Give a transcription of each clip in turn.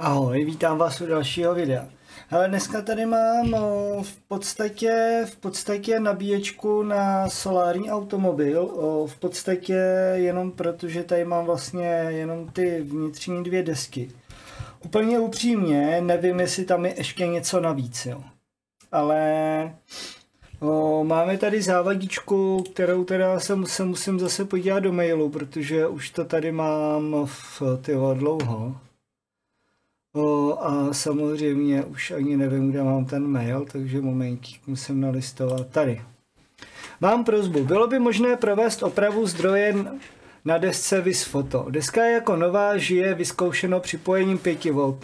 Ahoj, vítám vás u dalšího videa. Ale dneska tady mám o, v podstatě, v podstatě nabíječku na solární automobil, o, v podstatě jenom proto, že tady mám vlastně jenom ty vnitřní dvě desky. Úplně upřímně nevím, jestli tam je ještě něco navíc, jo. Ale o, máme tady závadičku, kterou teda se, se musím zase podívat do mailu, protože už to tady mám v tyho dlouho. O, a samozřejmě už ani nevím, kde mám ten mail, takže momentík musím nalistovat tady. Mám prozbu. Bylo by možné provést opravu zdroje na desce Vis Photo. Deska je jako nová, žije, vyzkoušeno připojením 5 V.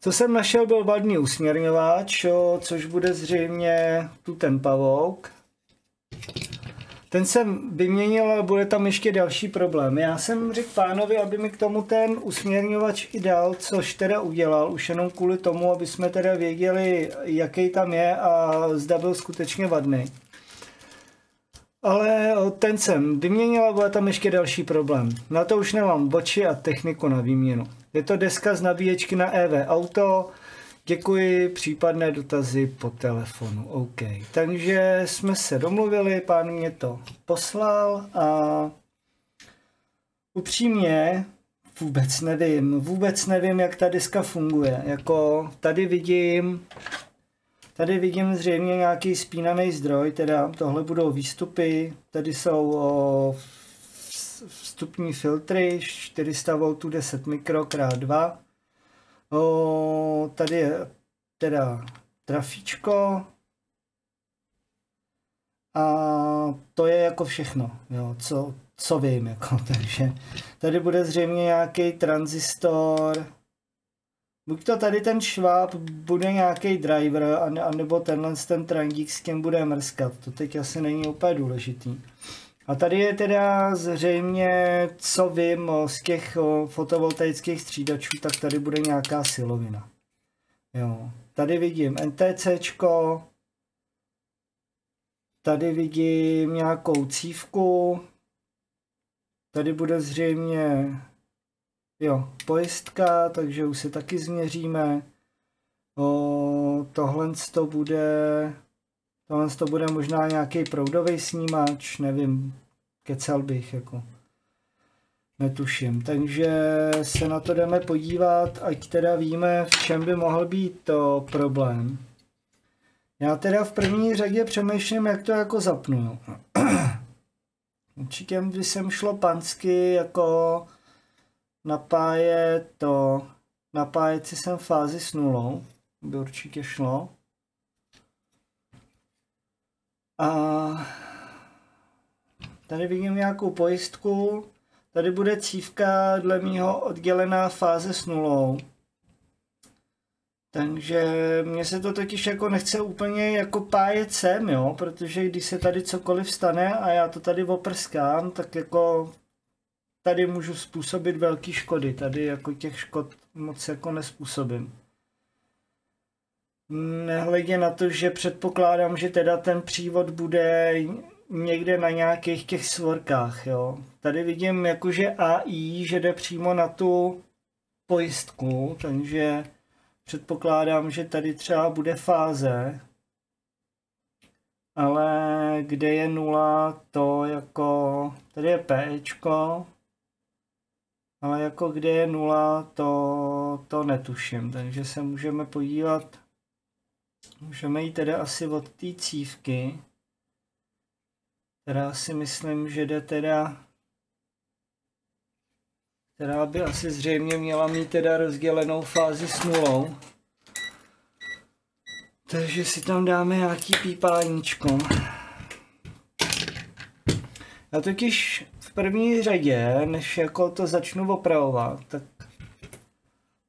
Co jsem našel, byl vadný usměrňováč, což bude zřejmě tu ten pavouk. Ten jsem vyměnil, ale bude tam ještě další problém. Já jsem řekl pánovi, aby mi k tomu ten usměrňovač i dal, což teda udělal, už jenom kvůli tomu, aby jsme teda věděli, jaký tam je a zda byl skutečně vadný. Ale ten jsem vyměnil a bude tam ještě další problém. Na to už nemám oči a techniku na výměnu. Je to deska z nabíječky na EV Auto, Děkuji, případné dotazy po telefonu. OK. Takže jsme se domluvili, pán mě to poslal a upřímně vůbec nevím, vůbec nevím, jak ta diska funguje. Jako tady vidím, tady vidím zřejmě nějaký spínaný zdroj, teda tohle budou výstupy, tady jsou o, vstupní filtry 400 V 10 mikro x 2 O, tady je teda trafíčko a to je jako všechno, jo, co, co vím, jako, takže tady bude zřejmě nějaký tranzistor, buď to tady ten šváb bude nějaký driver, anebo tenhle ten trandík s tím bude mrskat, to teď asi není úplně důležitý. A tady je teda zřejmě, co vím z těch fotovoltaických střídačů, tak tady bude nějaká silovina. Jo. Tady vidím NTCčko, tady vidím nějakou cívku, tady bude zřejmě jo, pojistka, takže už si taky změříme. O, tohle to bude Tohle to bude možná nějaký proudový snímač, nevím, kecel bych, jako netuším. Takže se na to jdeme podívat, ať teda víme, v čem by mohl být to problém. Já teda v první řadě přemýšlím, jak to jako zapnu. Určitě by jsem šlo pansky jako napájet to, napájet si sem fázi s nulou, by určitě šlo. A tady vidím nějakou pojistku. Tady bude cívka dle mýho oddělená fáze s nulou. Takže mně se to totiž jako nechce úplně jako pájet sem, jo, protože když se tady cokoliv stane a já to tady oprskám, tak jako tady můžu způsobit velké škody. Tady jako těch škod moc jako nespůsobím. Nehledě na to, že předpokládám, že teda ten přívod bude někde na nějakých těch svorkách, jo. Tady vidím jakože AI, že jde přímo na tu pojistku, takže předpokládám, že tady třeba bude fáze, ale kde je nula, to jako, tady je Pčko, ale jako kde je nula, to, to netuším, takže se můžeme podívat Můžeme jít teda asi od té cívky, která si myslím, že jde teda která by asi zřejmě měla mít teda rozdělenou fázi s nulou. Takže si tam dáme nějaký pípáníčko. Já totiž v první řadě, než jako to začnu opravovat, tak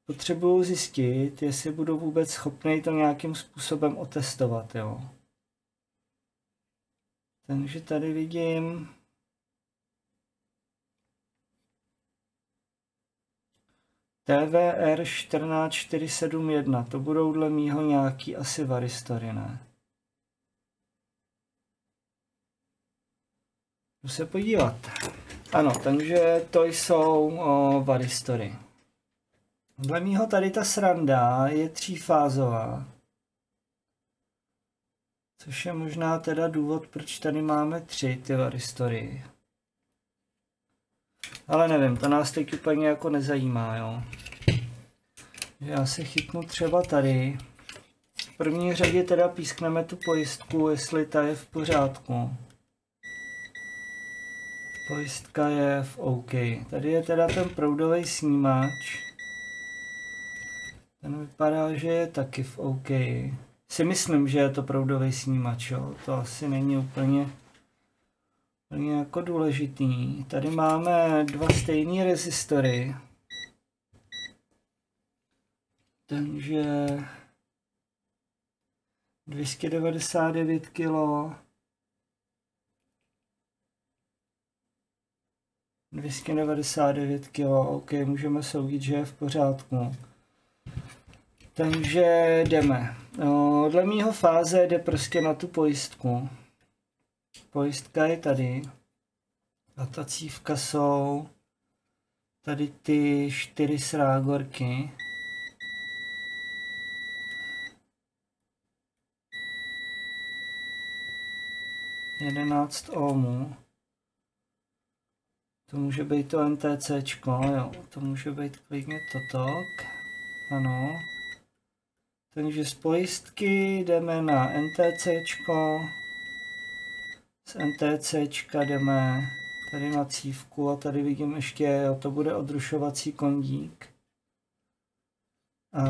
potřebuju zjistit, jestli budu vůbec schopný to nějakým způsobem otestovat, jo. Takže tady vidím TVR 14471, to budou dle mýho nějaký asi varistory, ne? Jdu se podívat. Ano, takže to jsou o, varistory. Dle mýho tady ta sranda je třífázová. Což je možná teda důvod, proč tady máme tři ty varistory. Ale nevím, to nás teď úplně jako nezajímá, jo. Já se chytnu třeba tady. V první řadě teda pískneme tu pojistku, jestli ta je v pořádku. Pojistka je v OK. Tady je teda ten proudový snímač. Ten vypadá, že je taky v OK. Si myslím, že je to proudový snímač, jo. To asi není úplně, úplně jako důležitý. Tady máme dva stejné rezistory. Takže 299 kg 299 kg, ok, můžeme soudit, že je v pořádku. Takže jdeme. No, dle mýho fáze jde prostě na tu pojistku. Pojistka je tady. A ta cívka jsou tady ty čtyři srágorky. 11 ohmů. To může být to NTC, jo, to může být klidně totok. Ano. Takže z pojistky jdeme na NTC. Z NTC jdeme tady na cívku a tady vidím ještě, jo, to bude odrušovací kondík. A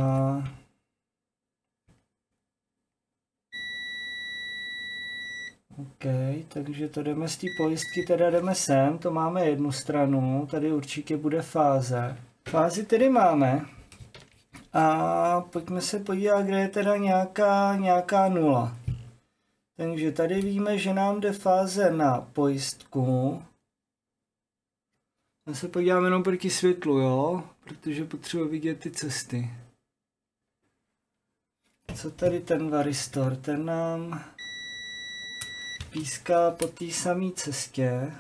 OK, takže to jdeme z té pojistky, teda jdeme sem, to máme jednu stranu, tady určitě bude fáze. Fázi tedy máme. A pojďme se podívat, kde je teda nějaká, nějaká nula. Takže tady víme, že nám jde fáze na pojistku. Já se podívám jenom proti světlu, jo? Protože potřebuji vidět ty cesty. Co tady ten varistor? Ten nám píská po té samé cestě.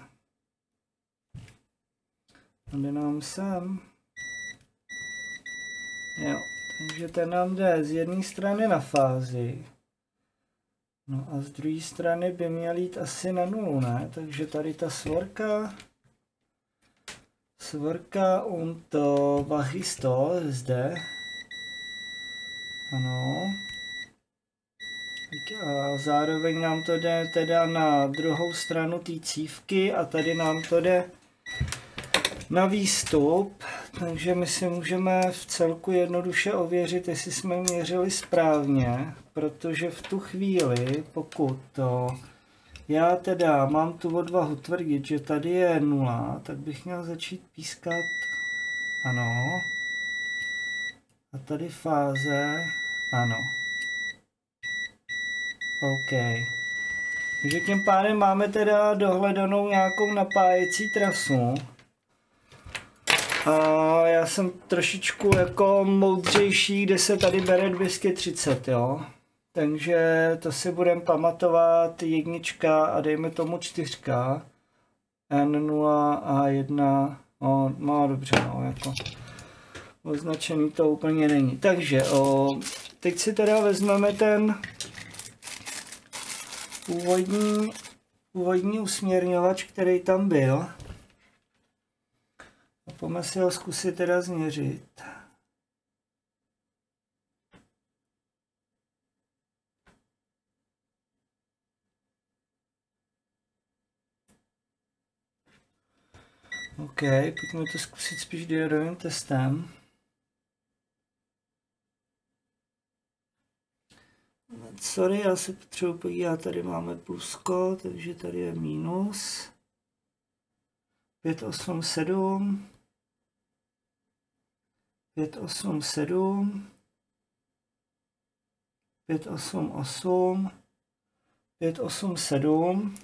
Jde nám sem. Jo, takže ten nám jde z jedné strany na fázi. No a z druhé strany by měl jít asi na nulu, ne? Takže tady ta svorka. Svorka und Wachisto zde. Ano. A zároveň nám to jde teda na druhou stranu té cívky a tady nám to jde na výstup, takže my si můžeme v celku jednoduše ověřit, jestli jsme měřili správně, protože v tu chvíli, pokud to já teda mám tu odvahu tvrdit, že tady je nula, tak bych měl začít pískat ano. A tady fáze ano. OK. Takže tím pádem máme teda dohledanou nějakou napájecí trasu. A já jsem trošičku jako moudřejší, kde se tady bere 230, jo. Takže to si budeme pamatovat jednička a dejme tomu čtyřka. N0 a 1, no, no dobře, no, jako označený to úplně není. Takže o, teď si teda vezmeme ten původní, původní usměrňovač, který tam byl. Pojďme si ho zkusit teda změřit. OK, pojďme to zkusit spíš diodovým testem. Sorry, já se potřebuji podívat, tady máme plusko, takže tady je minus. 587. 587. 588. 587.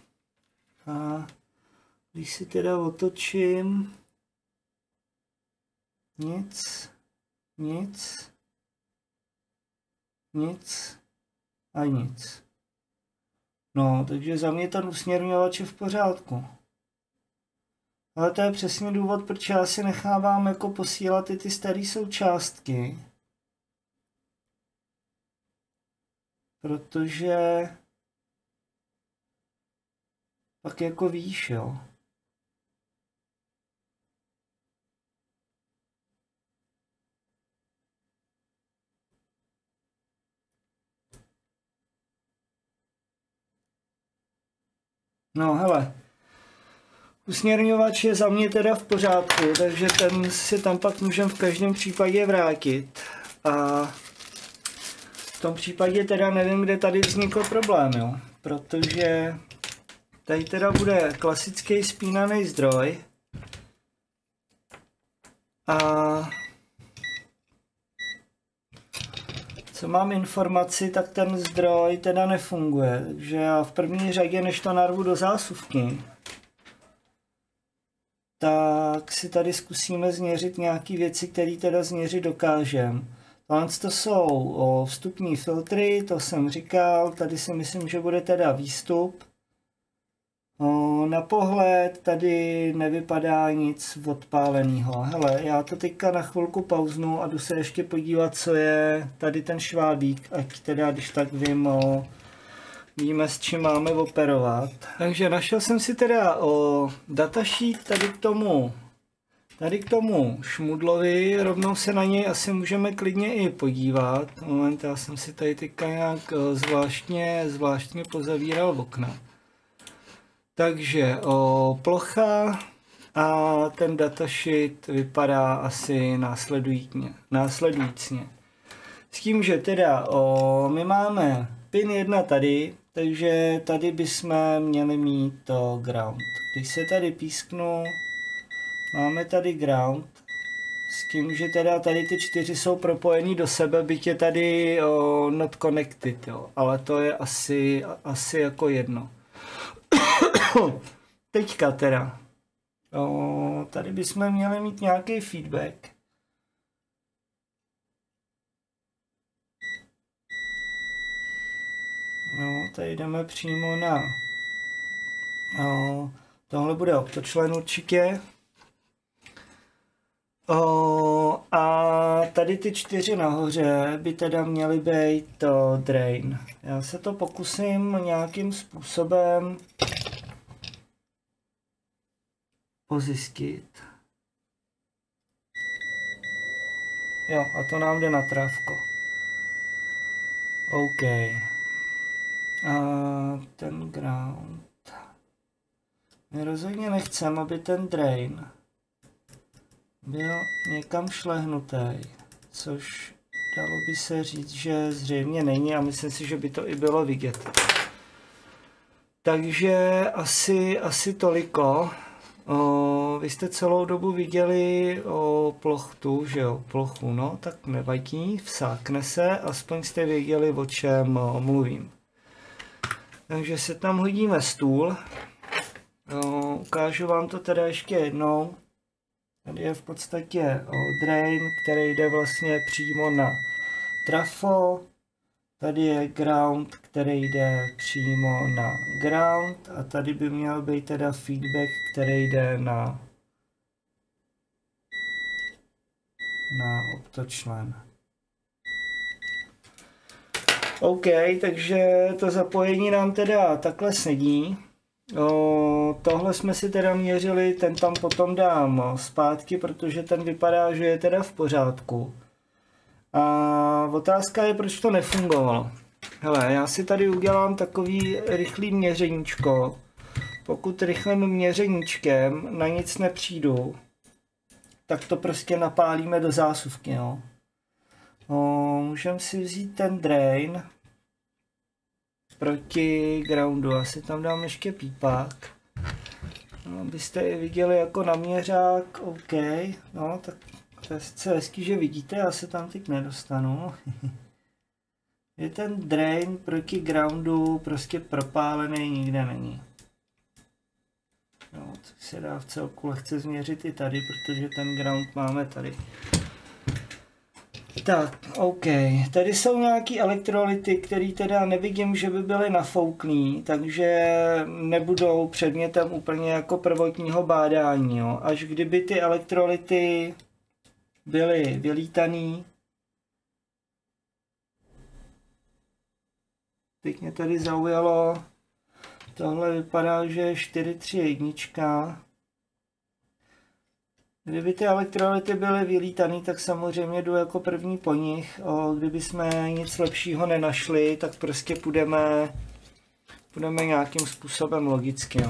A když si teda otočím, nic, nic, nic, a nic. No, takže za mě ten usměrňovač je v pořádku. Ale to je přesně důvod, proč já si nechávám jako posílat i ty staré součástky. Protože pak jako víš, jo. No hele, usměrňovač je za mě teda v pořádku, takže ten si tam pak můžeme v každém případě vrátit. A v tom případě teda nevím, kde tady vznikl problém, jo. Protože tady teda bude klasický spínaný zdroj. A co mám informaci, tak ten zdroj teda nefunguje. Takže já v první řadě, než to narvu do zásuvky, tak si tady zkusíme změřit nějaké věci, které teda změřit dokážeme. Tohle to jsou o, vstupní filtry, to jsem říkal, tady si myslím, že bude teda výstup. O, na pohled tady nevypadá nic odpáleného. Hele, já to teďka na chvilku pauznu a jdu se ještě podívat, co je tady ten švábík, ať teda, když tak vím, o, víme, s čím máme operovat. Takže našel jsem si teda o datasheet tady k tomu Tady k tomu šmudlovi, rovnou se na něj asi můžeme klidně i podívat. Moment, já jsem si tady teďka nějak zvláštně, zvláštně pozavíral okna. Takže o, plocha a ten datasheet vypadá asi následujícně. následujícně. S tím, že teda o, my máme pin 1 tady, takže tady bychom měli mít to ground. Když se tady písknu, máme tady ground, s tím, že teda tady ty čtyři jsou propojený do sebe, byť je tady o, not connected, jo. ale to je asi, asi jako jedno. Teďka teda, o, tady bychom měli mít nějaký feedback. No, tady jdeme přímo na... O, tohle bude optočlen určitě. O, a tady ty čtyři nahoře by teda měly být to drain. Já se to pokusím nějakým způsobem pozjistit. Jo, a to nám jde na trávko. OK. A ten ground. My rozhodně nechceme, aby ten drain byl někam šlehnutý, což dalo by se říct, že zřejmě není a myslím si, že by to i bylo vidět. Takže asi, asi toliko. O, vy jste celou dobu viděli o plochtu, že jo, plochu, no, tak nevadí, vsákne se, aspoň jste věděli, o čem o, mluvím. Takže se tam hodíme stůl. O, ukážu vám to teda ještě jednou. Tady je v podstatě drain, který jde vlastně přímo na trafo. Tady je ground, který jde přímo na ground a tady by měl být teda feedback, který jde na na optočlen. OK, takže to zapojení nám teda takhle sedí. O, tohle jsme si teda měřili, ten tam potom dám zpátky, protože ten vypadá, že je teda v pořádku. A otázka je, proč to nefungovalo. Hele, já si tady udělám takový rychlý měřeníčko. Pokud rychlým měřeníčkem na nic nepřijdu, tak to prostě napálíme do zásuvky, jo. Můžeme si vzít ten drain, proti groundu. Asi tam dám ještě pípák. No, abyste je viděli jako naměřák, OK. No, tak to je sice hezký, že vidíte, já se tam teď nedostanu. je ten drain proti groundu prostě propálený, nikde není. No, což se dá v celku lehce změřit i tady, protože ten ground máme tady. Tak, OK. Tady jsou nějaký elektrolyty, které teda nevidím, že by byly nafouklý, takže nebudou předmětem úplně jako prvotního bádání. Jo. Až kdyby ty elektrolyty byly vylítaný, teď mě tady zaujalo, tohle vypadá, že je 431. Kdyby ty elektrolyty byly vylítaný, tak samozřejmě jdu jako první po nich. O, kdyby jsme nic lepšího nenašli, tak prostě půjdeme, půjdeme nějakým způsobem logicky. Jo.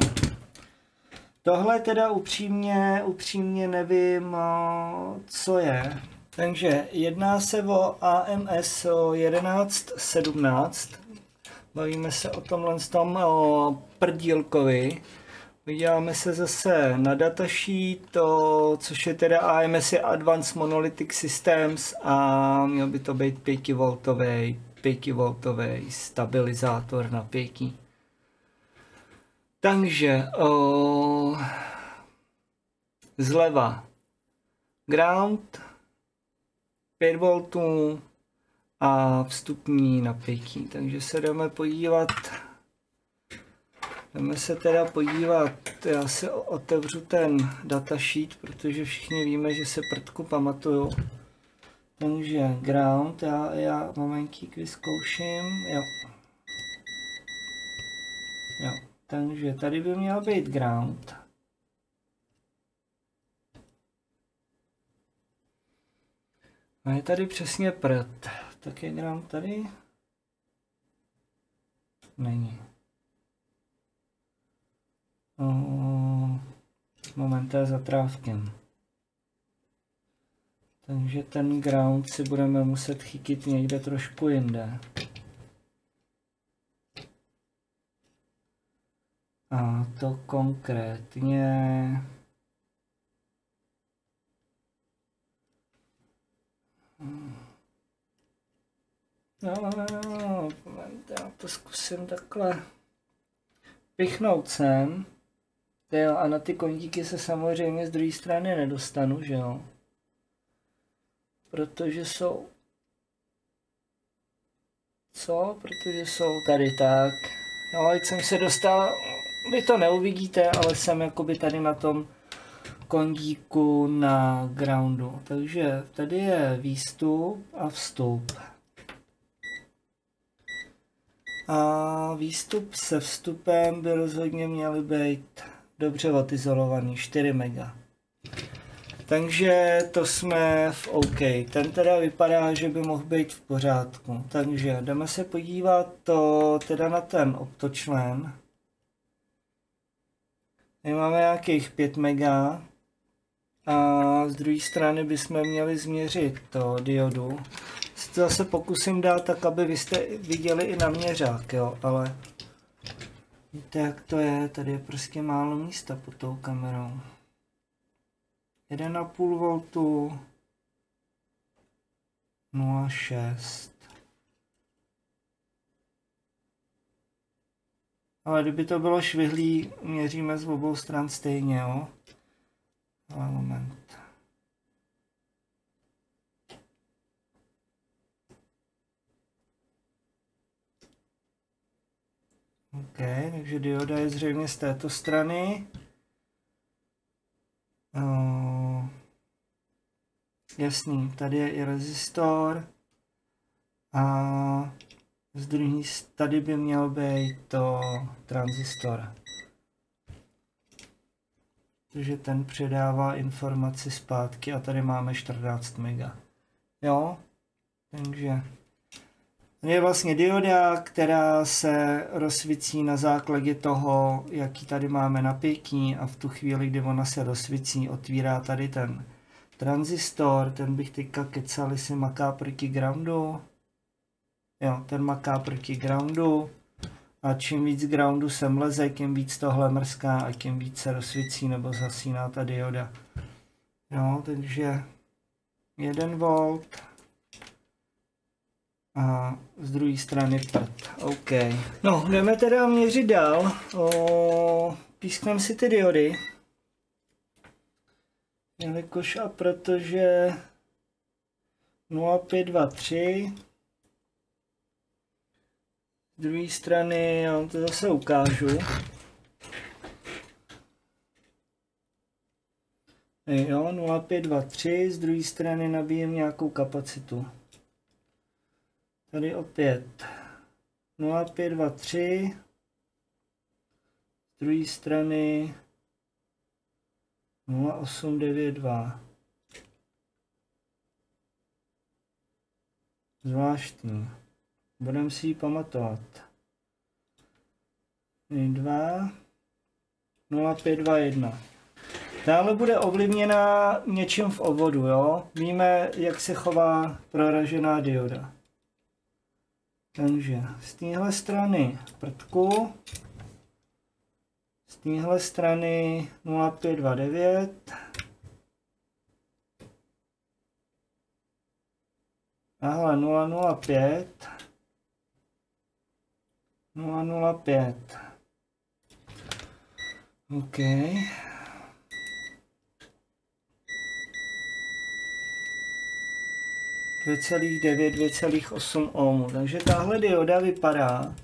Tohle teda upřímně, upřímně nevím, co je. Takže jedná se o AMS 1117. Bavíme se o tomhle tom o prdílkovi. Podíváme se zase na datasheet, to, což je teda AMS je Advanced Monolithic Systems a měl by to být 5V, 5V stabilizátor na pěti. Takže o, zleva ground 5V a vstupní napětí. Takže se jdeme podívat Jdeme se teda podívat, já si otevřu ten datasheet, protože všichni víme, že se prdku pamatuju. Takže ground, já, já momentík vyzkouším, jo. Jo, takže tady by měl být ground. A je tady přesně prd. Tak je ground tady? Není. Moment za trávkem. Takže ten ground si budeme muset chytit někde trošku jinde. A to konkrétně... No, no, no, no, já to zkusím takhle pichnout sem. Jo, a na ty koníky se samozřejmě z druhé strany nedostanu, že jo? Protože jsou... Co? Protože jsou tady tak. No, ať jsem se dostal, vy to neuvidíte, ale jsem jakoby tady na tom kondíku na groundu. Takže tady je výstup a vstup. A výstup se vstupem by rozhodně měly být dobře odizolovaný, 4 mega. Takže to jsme v OK. Ten teda vypadá, že by mohl být v pořádku. Takže jdeme se podívat to teda na ten optočlen. Tady máme nějakých 5 mega. A z druhé strany bychom měli změřit to diodu. Zase pokusím dát tak, aby vy jste viděli i na měřák, jo, ale Víte, jak to je? Tady je prostě málo místa pod tou kamerou. 1,5 V 0,6 Ale kdyby to bylo švihlý, měříme z obou stran stejně, jo? Ale moment. OK, takže dioda je zřejmě z této strany. Uh, jasný, tady je i rezistor. A z druhé tady by měl být to transistor. Takže ten předává informaci zpátky a tady máme 14 mega. Jo, takže je vlastně dioda, která se rozsvící na základě toho, jaký tady máme napětí a v tu chvíli, kdy ona se rozsvící, otvírá tady ten transistor, ten bych teďka kecal, jestli maká proti groundu. Jo, ten maká proti groundu. A čím víc groundu sem leze, tím víc tohle mrská a tím víc se rozsvící nebo zasíná ta dioda. Jo, takže 1 volt a z druhé strany prd. OK. No, jdeme teda měřit dál. O, písknem si ty diody. Jelikož a protože 0523. Z druhé strany, já vám to zase ukážu. Jo, 0523, z druhé strany nabíjem nějakou kapacitu. Tady opět 0523, z druhé strany 0892. Zvláštní. Budeme si ji pamatovat. 2 0521. Dále bude ovlivněna něčím v obvodu, jo? Víme, jak se chová proražená dioda. Takže z téhle strany prtku, z téhle strany 0529, Tahle 005, 005. OK. 2,9, 2,8 ohmů. Takže tahle dioda vypadá,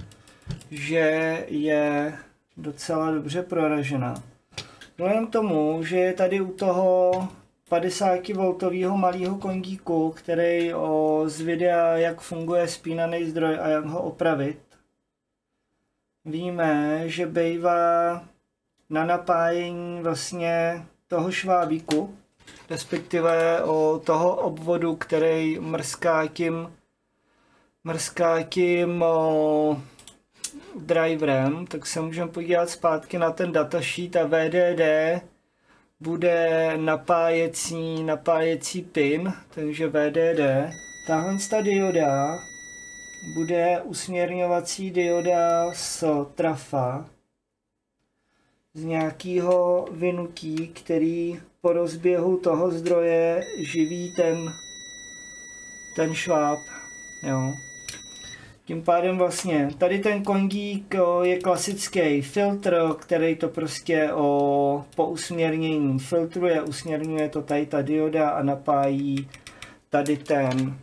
že je docela dobře proražená. Vzhledem tomu, že je tady u toho 50 V malého kondíku, který o, z videa, jak funguje spínaný zdroj a jak ho opravit, víme, že bývá na napájení vlastně toho švábíku, respektive o toho obvodu, který mrská tím, mrská tím o, driverem, tak se můžeme podívat zpátky na ten datasheet a VDD bude napájecí, napájecí pin, takže VDD. Tahle ta dioda bude usměrňovací dioda z trafa z nějakého vynutí, který po rozběhu toho zdroje živí ten, ten šváb. Jo. Tím pádem vlastně tady ten kongík je klasický filtr, který to prostě o, po usměrnění filtruje, usměrňuje to tady ta dioda a napájí tady ten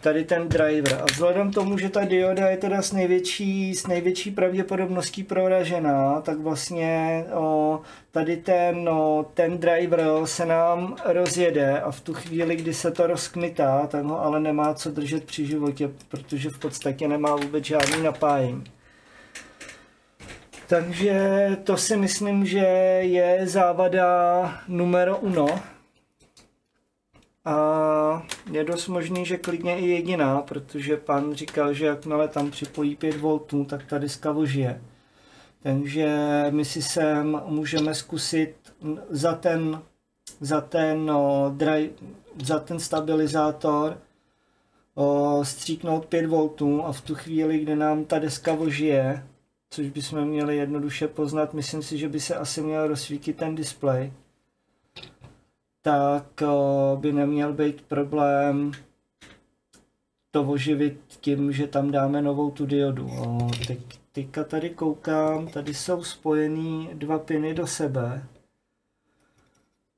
tady ten driver. A vzhledem tomu, že ta dioda je teda s největší, s největší pravděpodobností proražená, tak vlastně o, tady ten, o, ten driver se nám rozjede a v tu chvíli, kdy se to rozkmitá, tak ho ale nemá co držet při životě, protože v podstatě nemá vůbec žádný napájení. Takže to si myslím, že je závada numero uno a je dost možný, že klidně i jediná, protože pan říkal, že jakmile tam připojí 5 V, tak ta diska vožije. Takže my si sem můžeme zkusit za ten, za ten, no, drive, za ten stabilizátor o, stříknout 5 V a v tu chvíli, kdy nám ta deska vožije, což bychom měli jednoduše poznat, myslím si, že by se asi měl rozsvítit ten displej, tak by neměl být problém to oživit tím, že tam dáme novou tu diodu. Teď, teďka tady koukám, tady jsou spojený dva piny do sebe,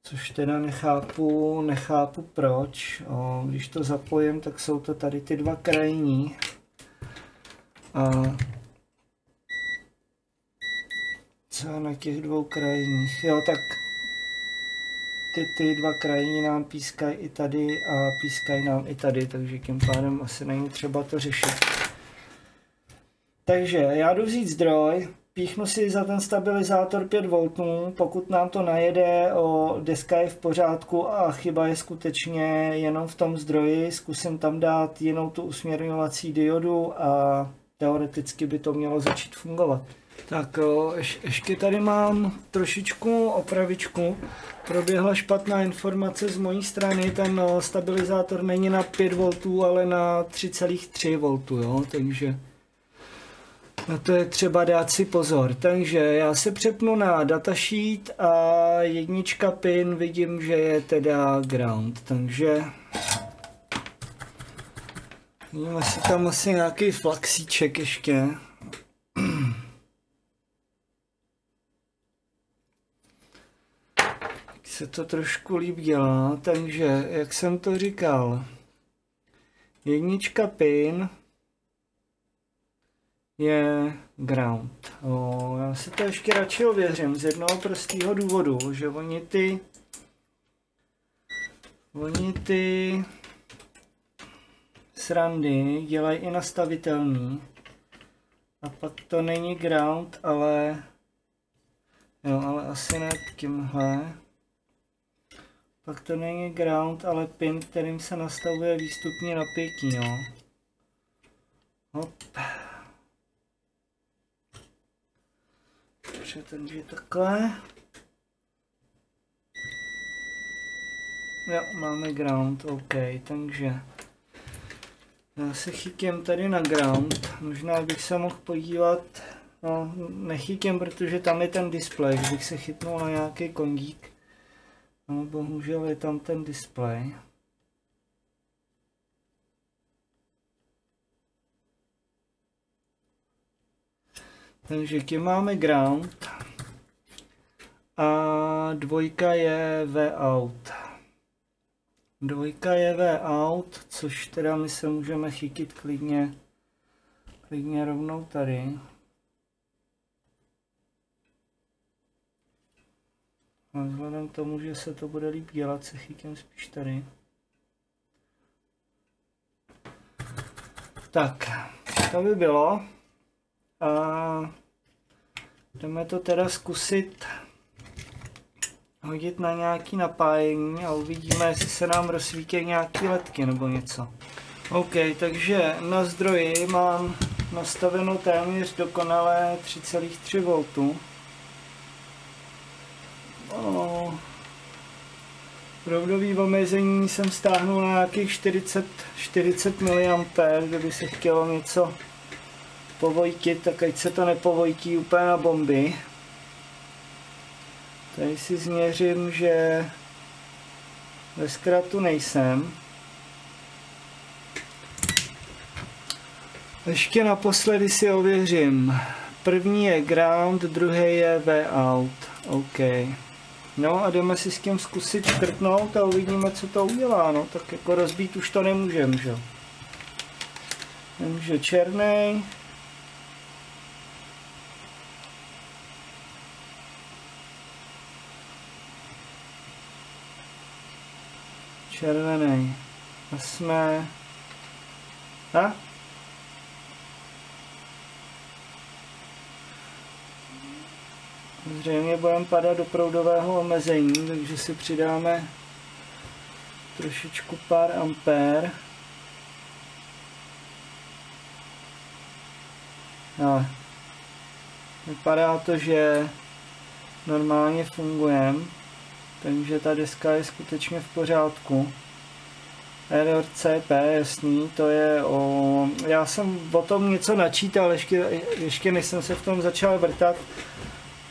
což teda nechápu, nechápu proč. O, když to zapojím, tak jsou to tady ty dva krajní. A co na těch dvou krajních? Jo, tak ty, ty dva krajní nám pískají i tady a pískají nám i tady, takže tím pádem asi není třeba to řešit. Takže já jdu vzít zdroj, píchnu si za ten stabilizátor 5 V, pokud nám to najede, o deska je v pořádku a chyba je skutečně jenom v tom zdroji, zkusím tam dát jinou tu usměrňovací diodu a teoreticky by to mělo začít fungovat. Tak ješ, ještě tady mám trošičku opravičku. Proběhla špatná informace z mojí strany, ten stabilizátor není na 5 V, ale na 3,3 V, jo, takže na to je třeba dát si pozor. Takže já se přepnu na datasheet a jednička pin vidím, že je teda ground, takže Vidíme si tam asi nějaký flaxíček ještě. Se to trošku líp dělá, takže jak jsem to říkal, Jednička pin je ground. O, já si to ještě radši ověřím z jednoho prostého důvodu, že oni ty oni ty srandy dělají i nastavitelný. A pak to není ground, ale jo, ale asi ne tímhle. Pak to není ground, ale pin, kterým se nastavuje výstupní napětí, no. Hop. Takže takhle. Jo, máme ground, OK, takže já se chytím tady na ground, možná bych se mohl podívat, no nechytím, protože tam je ten display, bych se chytnul na nějaký kondík, no bohužel je tam ten display. Takže tím máme ground a dvojka je V out. Dvojka je V out, což teda my se můžeme chytit klidně, klidně rovnou tady. A vzhledem k tomu, že se to bude líp dělat, se chytím spíš tady. Tak, to by bylo. A jdeme to teda zkusit hodit na nějaký napájení a uvidíme, jestli se nám rozsvítí nějaký ledky nebo něco. OK, takže na zdroji mám nastaveno téměř dokonale 3,3 V. O, proudový omezení jsem stáhnul na nějakých 40, 40 mA, kdyby se chtělo něco povojtit, tak ať se to nepovojtí úplně na bomby. Tady si změřím, že ve zkratu nejsem. Ještě naposledy si ověřím. První je ground, druhý je V out. OK. No a jdeme si s tím zkusit škrtnout a uvidíme, co to udělá. No tak jako rozbít už to nemůžem, že? Takže černý. Červený. A jsme... A? Zřejmě budeme padat do proudového omezení, takže si přidáme trošičku pár ampér. Ale vypadá to, že normálně fungujeme. Takže ta deska je skutečně v pořádku. Error CP, jasný, to je o... Já jsem o tom něco načítal, ještě, ještě než jsem se v tom začal vrtat.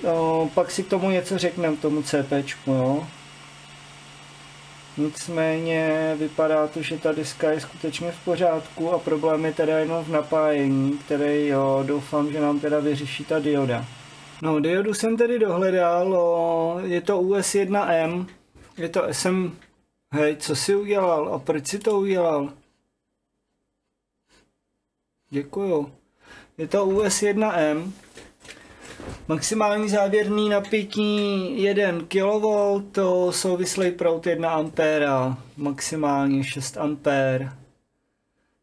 O, pak si k tomu něco řekneme, tomu CPčku, jo. Nicméně vypadá to, že ta deska je skutečně v pořádku a problém je teda jenom v napájení, který jo, doufám, že nám teda vyřeší ta dioda. No, diodu jsem tedy dohledal, o, je to US1M, je to SM... Hej, co jsi udělal a proč jsi to udělal? Děkuju. Je to US1M, maximální závěrný napětí 1 kV, to souvislý prout 1 A, maximálně 6 A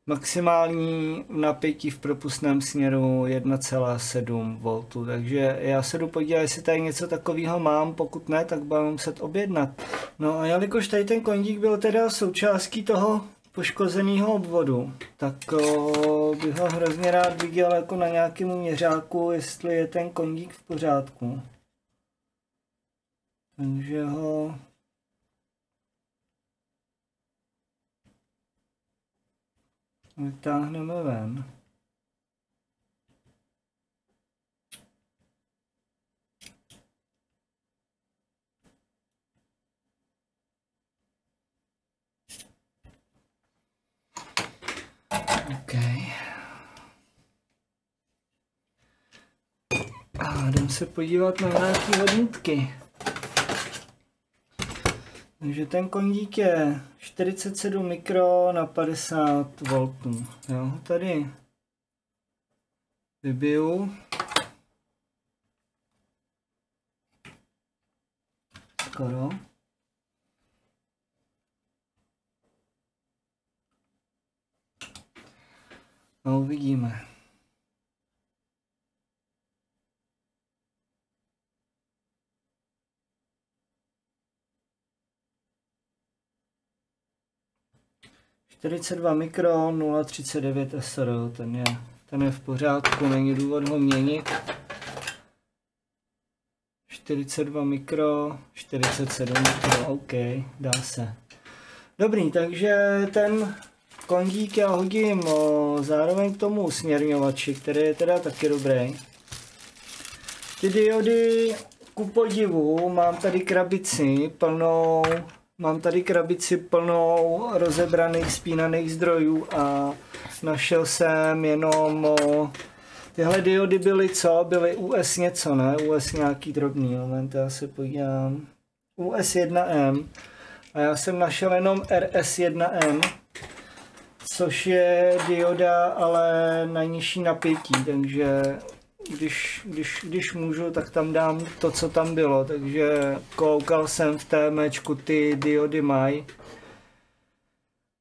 maximální napětí v propustném směru 1,7 V. Takže já se jdu podívat, jestli tady něco takového mám, pokud ne, tak budu muset objednat. No a jelikož tady ten kondík byl teda součástí toho poškozeného obvodu, tak o, bych ho hrozně rád viděl jako na nějakém měřáku, jestli je ten kondík v pořádku. Takže ho vytáhneme ven. OK. A jdem se podívat na nějaké hodnotky. Takže ten kondík je 47 mikro na 50 V. Jo, tady vybiju. Skoro. No uvidíme. Dva mikro, 0,39 SR, ten je, ten je v pořádku, není důvod ho měnit. 42 mikro, 47 mikro, OK, dá se. Dobrý, takže ten kondík já hodím o, zároveň k tomu směrňovači, který je teda taky dobrý. Ty diody, ku podivu, mám tady krabici plnou, mám tady krabici plnou rozebraných spínaných zdrojů a našel jsem jenom o, tyhle diody byly co? Byly US něco, ne? US nějaký drobný, moment, já se podívám. US 1M a já jsem našel jenom RS 1M což je dioda, ale na nižší napětí, takže když, když, když můžu, tak tam dám to, co tam bylo, takže koukal jsem v té mečku, ty diody mají.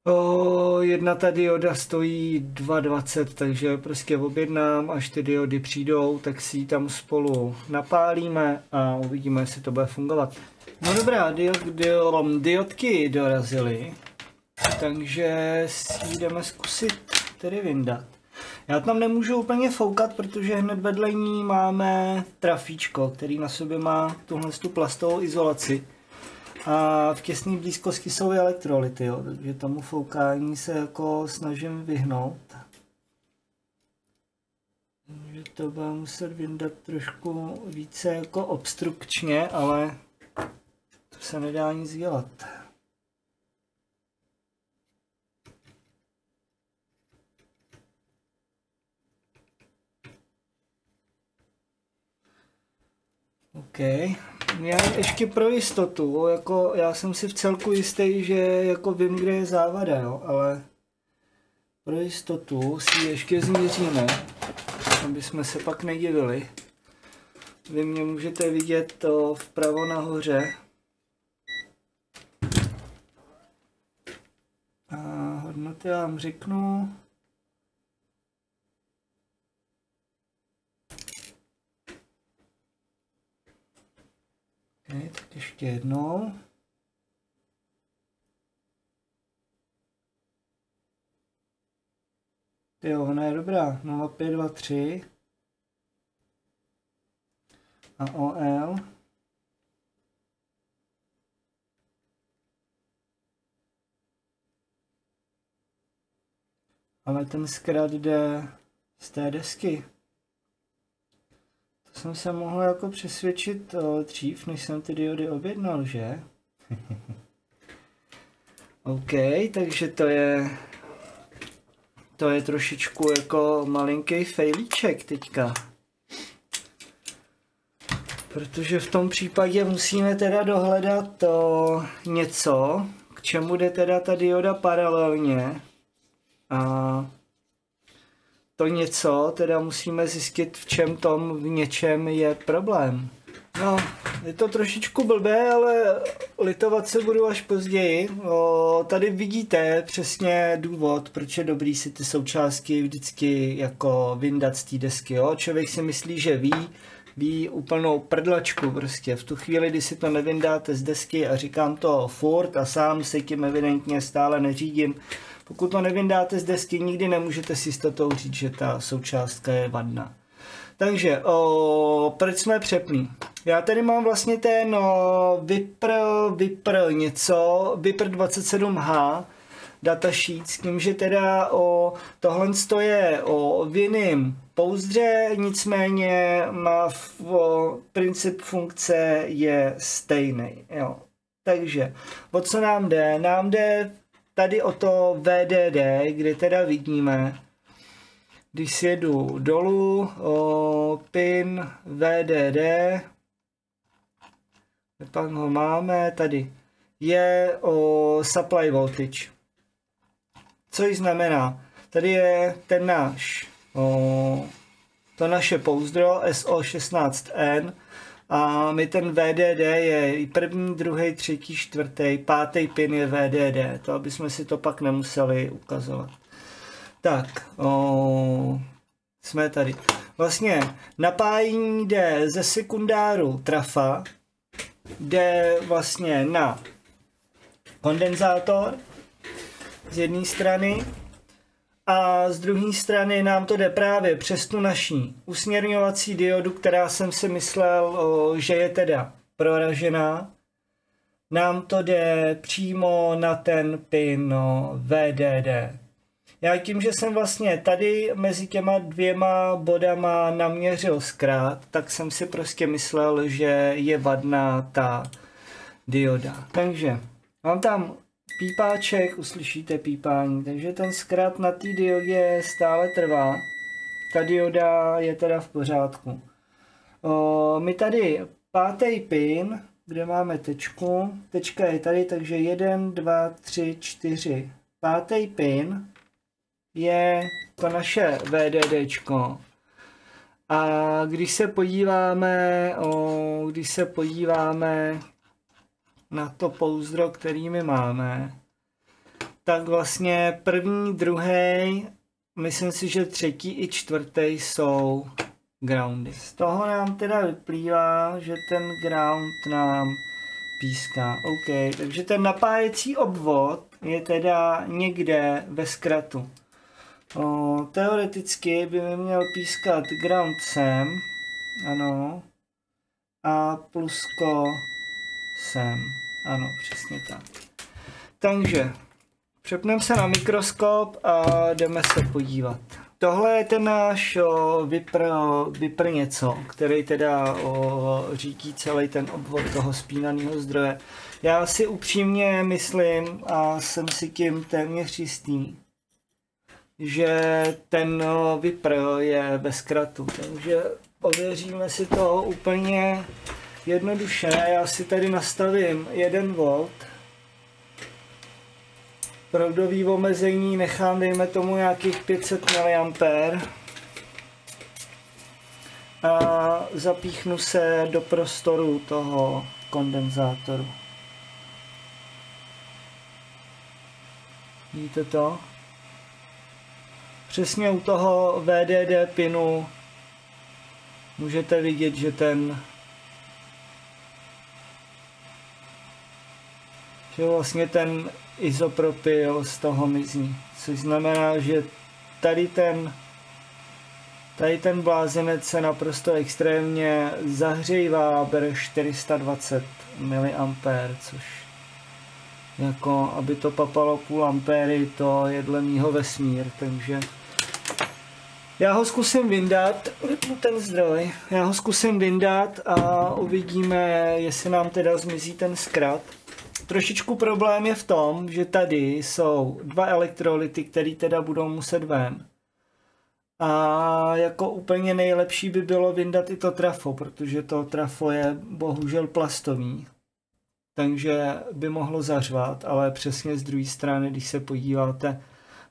O, jedna ta dioda stojí 2,20, takže prostě objednám, až ty diody přijdou, tak si ji tam spolu napálíme a uvidíme, jestli to bude fungovat. No dobrá, diod, diod, diodky dorazily takže si jdeme zkusit tedy vyndat. Já tam nemůžu úplně foukat, protože hned vedle ní máme trafíčko, který na sobě má tuhle tu plastovou izolaci. A v těsné blízkosti jsou i elektrolyty, jo, takže tomu foukání se jako snažím vyhnout. Takže to bude muset vyndat trošku více jako obstrukčně, ale to se nedá nic dělat. OK. Já ještě pro jistotu, jako já jsem si v celku jistý, že jako vím, kde je závada, jo, ale pro jistotu si ještě změříme, aby jsme se pak nedivili. Vy mě můžete vidět to vpravo nahoře. A hodnoty vám řeknu. Tak ještě jednou. Jo, ona je dobrá. 0523 a OL. Ale ten zkrat jde z té desky jsem se mohl jako přesvědčit o, dřív, než jsem ty diody objednal, že? OK, takže to je to je trošičku jako malinký fejlíček teďka. Protože v tom případě musíme teda dohledat to něco, k čemu jde teda ta dioda paralelně. A to něco, teda musíme zjistit, v čem tom v něčem je problém. No, je to trošičku blbé, ale litovat se budu až později. O, tady vidíte přesně důvod, proč je dobrý si ty součástky vždycky jako vyndat z té desky. Jo? Člověk si myslí, že ví, ví úplnou prdlačku prostě. V tu chvíli, kdy si to nevyndáte z desky a říkám to furt a sám se tím evidentně stále neřídím, pokud to nevyndáte z desky, nikdy nemůžete si jistotou říct, že ta součástka je vadná. Takže, o, proč jsme přepný? Já tady mám vlastně ten o, Vipr, Vipr něco, Vipr 27H, datasheet s tím, že teda o, tohle je o vinným pouzdře, nicméně má v, o, princip funkce je stejný. Jo. Takže, o co nám jde? Nám jde tady o to VDD, kde teda vidíme, když jedu dolů, o, pin VDD, pak ho máme tady. je o supply voltage. Což znamená, tady je ten náš, o, to naše pouzdro SO16N a my ten VDD je první, druhý, třetí, čtvrtý, pátý pin je VDD, to aby jsme si to pak nemuseli ukazovat. Tak, o, jsme tady. Vlastně napájení jde ze sekundáru trafa, jde vlastně na kondenzátor z jedné strany a z druhé strany nám to jde právě přes tu naší usměrňovací diodu, která jsem si myslel, že je teda proražená. Nám to jde přímo na ten pin VDD. Já tím, že jsem vlastně tady mezi těma dvěma bodama naměřil zkrát, tak jsem si prostě myslel, že je vadná ta dioda. Takže mám tam pípáček, uslyšíte pípání, takže ten zkrát na té diodě stále trvá. Ta dioda je teda v pořádku. O, my tady pátý pin, kde máme tečku, tečka je tady, takže 1, 2, 3, 4. Pátý pin je to naše VDDčko. A když se podíváme, o, když se podíváme na to pouzdro, který my máme, tak vlastně první, druhý, myslím si, že třetí i čtvrtý jsou groundy. Z toho nám teda vyplývá, že ten ground nám píská. OK, takže ten napájecí obvod je teda někde ve zkratu. O, teoreticky by mi měl pískat ground sem, ano, a plusko sem, ano, přesně tak. Takže přepneme se na mikroskop a jdeme se podívat. Tohle je ten náš o, vypr, vypr něco, který teda o, řídí celý ten obvod toho spínaného zdroje. Já si upřímně myslím a jsem si tím téměř jistý, že ten vypr je bez kratu. Takže ověříme si to úplně jednoduše. Já si tady nastavím 1 V. Proudový omezení nechám, dejme tomu, nějakých 500 mA. A zapíchnu se do prostoru toho kondenzátoru. Vidíte to? Přesně u toho VDD pinu můžete vidět, že ten že vlastně ten izopropyl z toho mizí. Což znamená, že tady ten tady ten blázinec se naprosto extrémně zahřívá, bere 420 mA, což jako aby to papalo půl ampéry, to je dle mýho vesmír, takže já ho zkusím vyndat, vypnu ten zdroj, já ho zkusím vyndat a uvidíme, jestli nám teda zmizí ten zkrat. Trošičku problém je v tom, že tady jsou dva elektrolyty, které teda budou muset ven. A jako úplně nejlepší by bylo vyndat i to trafo, protože to trafo je bohužel plastový. Takže by mohlo zařvat, ale přesně z druhé strany, když se podíváte,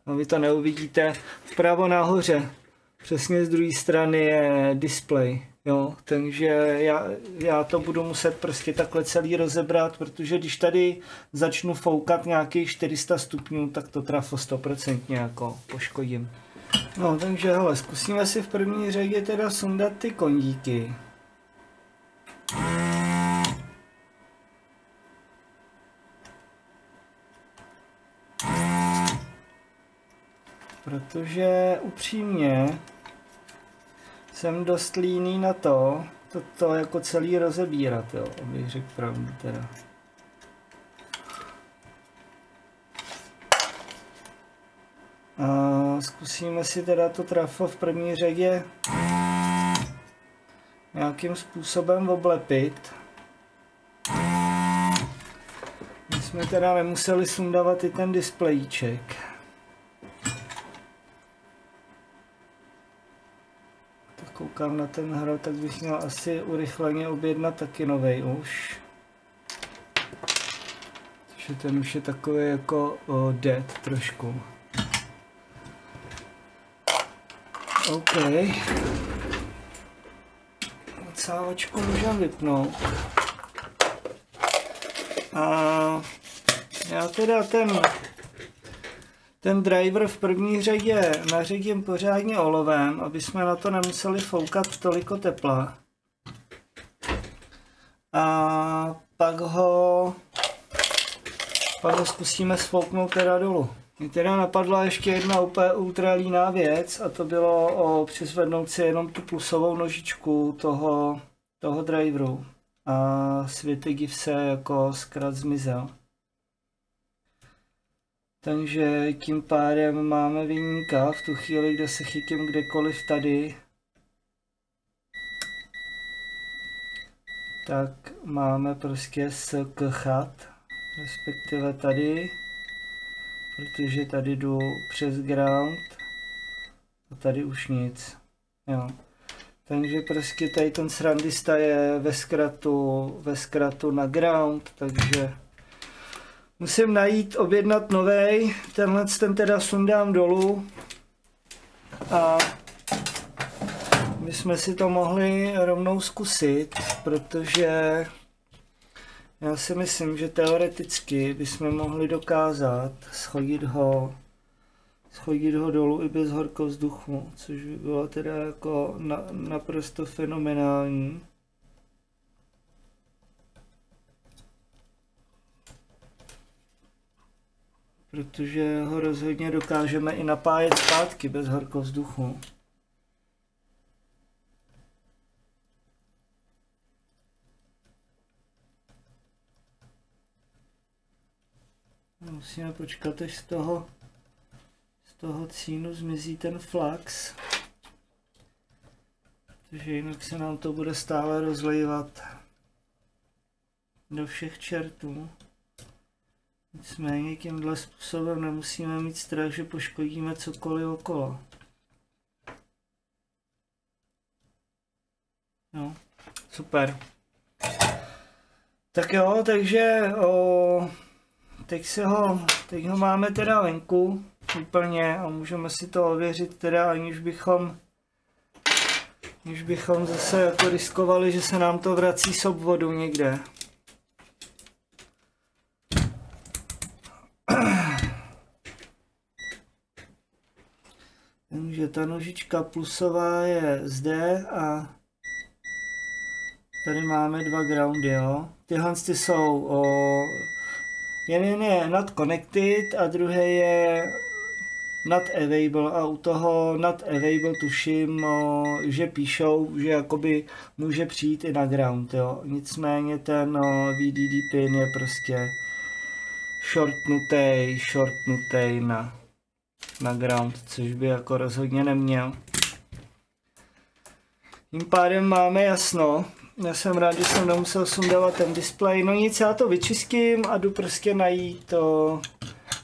no vy to neuvidíte, vpravo nahoře přesně z druhé strany je display. Jo, takže já, já to budu muset prostě takhle celý rozebrat, protože když tady začnu foukat nějakých 400 stupňů, tak to trafo 100% jako poškodím. No, takže hele, zkusíme si v první řadě teda sundat ty kondíky. Protože upřímně jsem dost líný na to, to, to jako celý rozebírat, jo, abych řekl pravdu teda. A zkusíme si teda to trafo v první řadě nějakým způsobem oblepit. My jsme teda nemuseli sundávat i ten displejíček. Koukám na ten hru, tak bych měl asi urychleně objednat taky novej už. že ten už je takový jako o, dead trošku. OK. Odsávačku můžeme vypnout. A já teda ten ten driver v první řadě naředím pořádně olovem, aby jsme na to nemuseli foukat toliko tepla. A pak ho, pak ho zkusíme sfouknout teda dolů. Mě teda napadla ještě jedna úplně ultralíná věc a to bylo o přizvednout si jenom tu plusovou nožičku toho, toho driveru a světy div se jako zkrat zmizel. Takže tím pádem máme výjimka v tu chvíli, kde se chytím kdekoliv tady. Tak máme prostě skchat, respektive tady, protože tady jdu přes ground a tady už nic. Jo. Takže prostě tady ten srandista je ve zkratu, ve zkratu na ground, takže Musím najít, objednat novej, tenhle ten teda sundám dolů a my jsme si to mohli rovnou zkusit, protože já si myslím, že teoreticky bychom mohli dokázat schodit ho, schodit ho dolů i bez horkovzduchu, což by bylo teda jako na, naprosto fenomenální. Protože ho rozhodně dokážeme i napájet zpátky bez horkovzduchu. Musíme počkat, až z toho, z toho cínu zmizí ten flax, protože jinak se nám to bude stále rozlejvat do všech čertů. Nicméně tímhle způsobem nemusíme mít strach, že poškodíme cokoliv okolo. No, super. Tak jo, takže o, teď, se ho, teď ho máme teda venku úplně a můžeme si to ověřit teda, aniž bychom aniž bychom zase jako riskovali, že se nám to vrací s obvodu někde. Takže ta nožička plusová je zde a tady máme dva groundy, jo. Tyhle ty jsou o, jeden je not connected a druhý je not available a u toho not available tuším, o, že píšou, že jakoby může přijít i na ground, jo. Nicméně ten o, VDD pin je prostě shortnutý, shortnutý na na ground, což by jako rozhodně neměl. Tím pádem máme jasno. Já jsem rád, že jsem nemusel sundávat ten display. No nic, já to vyčistím a jdu prostě najít to,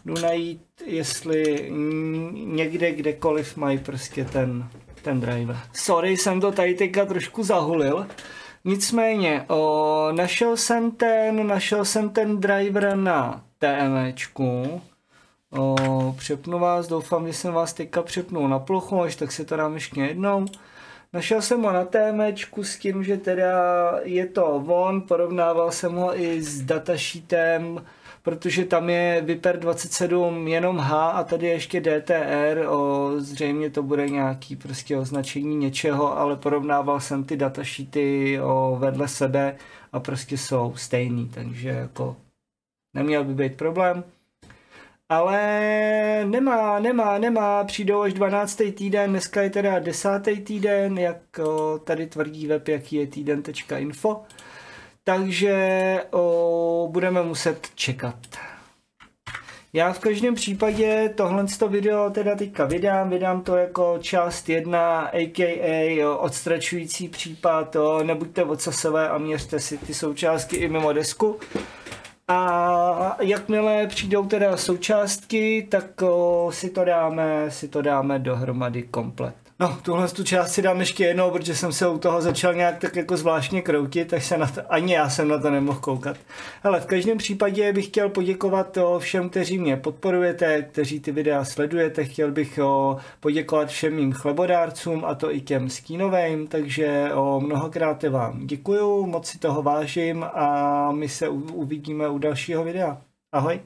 jdu najít, jestli někde, kdekoliv mají prostě ten, ten driver. Sorry, jsem to tady teďka trošku zahulil. Nicméně, o, našel jsem ten, našel jsem ten driver na TMčku, O, přepnu vás, doufám, že jsem vás teďka přepnul na plochu, až tak se to dám ještě jednou. Našel jsem ho na témečku s tím, že teda je to on, porovnával jsem ho i s datasheetem, protože tam je Viper 27 jenom H a tady ještě DTR, o, zřejmě to bude nějaký prostě označení něčeho, ale porovnával jsem ty datasheety o, vedle sebe a prostě jsou stejný, takže jako neměl by být problém ale nemá, nemá, nemá, přijdou až 12. týden, dneska je teda 10. týden, jak tady tvrdí web, jaký je týden.info, takže o, budeme muset čekat. Já v každém případě tohle video teda teďka vydám, vydám to jako část jedna, aka jo, odstračující případ, jo, nebuďte odsasové a měřte si ty součástky i mimo desku. A jakmile přijdou teda součástky, tak o, si to dáme, si to dáme dohromady komplet. No, tuhle tu část si dám ještě jednou, protože jsem se u toho začal nějak tak jako zvláštně kroutit, tak se na to, ani já jsem na to nemohl koukat. Ale v každém případě bych chtěl poděkovat všem, kteří mě podporujete, kteří ty videa sledujete. Chtěl bych poděkovat všem mým chlebodárcům a to i těm stínovým, takže mnohokrát vám děkuju, moc si toho vážím a my se uvidíme u dalšího videa. Ahoj.